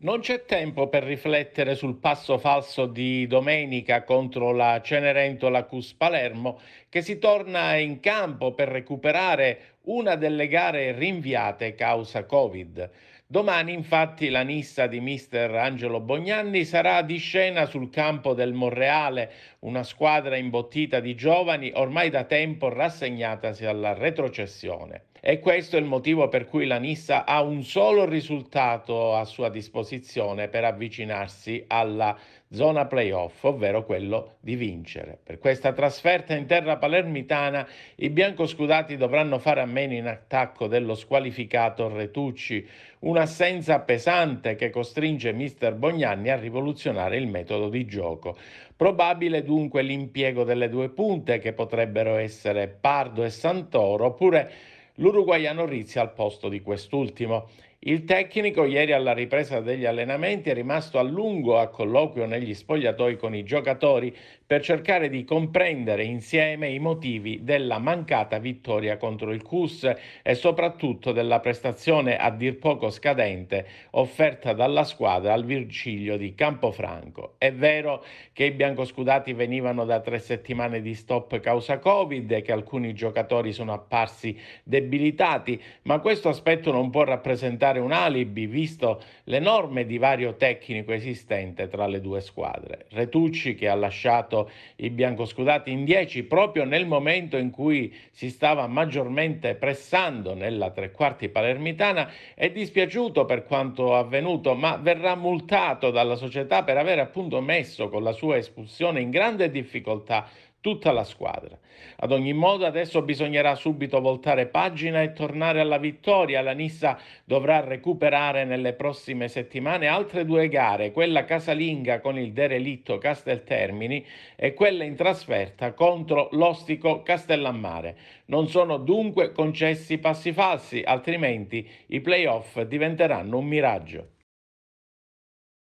Non c'è tempo per riflettere sul passo falso di domenica contro la Cenerentola Cus Palermo, che si torna in campo per recuperare una delle gare rinviate causa Covid. Domani infatti la nissa di mister Angelo Bognanni sarà di scena sul campo del Monreale, una squadra imbottita di giovani ormai da tempo rassegnatasi alla retrocessione. E questo è il motivo per cui la Nissa ha un solo risultato a sua disposizione per avvicinarsi alla zona playoff, ovvero quello di vincere. Per questa trasferta in terra palermitana i biancoscudati dovranno fare a meno in attacco dello squalificato Retucci, un'assenza pesante che costringe mister Bognanni a rivoluzionare il metodo di gioco. Probabile dunque l'impiego delle due punte che potrebbero essere Pardo e Santoro, oppure l'uruguaiano Rizzi al posto di quest'ultimo. Il tecnico ieri alla ripresa degli allenamenti è rimasto a lungo a colloquio negli spogliatoi con i giocatori per cercare di comprendere insieme i motivi della mancata vittoria contro il CUS e soprattutto della prestazione a dir poco scadente offerta dalla squadra al Virgilio di Campofranco. È vero che i biancoscudati venivano da tre settimane di stop causa Covid e che alcuni giocatori sono apparsi debilitati, ma questo aspetto non può rappresentare diventare un alibi visto l'enorme divario tecnico esistente tra le due squadre. Retucci che ha lasciato i biancoscudati in 10 proprio nel momento in cui si stava maggiormente pressando nella tre quarti palermitana è dispiaciuto per quanto avvenuto ma verrà multato dalla società per aver appunto messo con la sua espulsione in grande difficoltà tutta la squadra. Ad ogni modo adesso bisognerà subito voltare pagina e tornare alla vittoria. La Nissa dovrà recuperare nelle prossime settimane altre due gare, quella casalinga con il derelitto Casteltermini e quella in trasferta contro l'ostico Castellammare. Non sono dunque concessi passi falsi, altrimenti i playoff diventeranno un miraggio.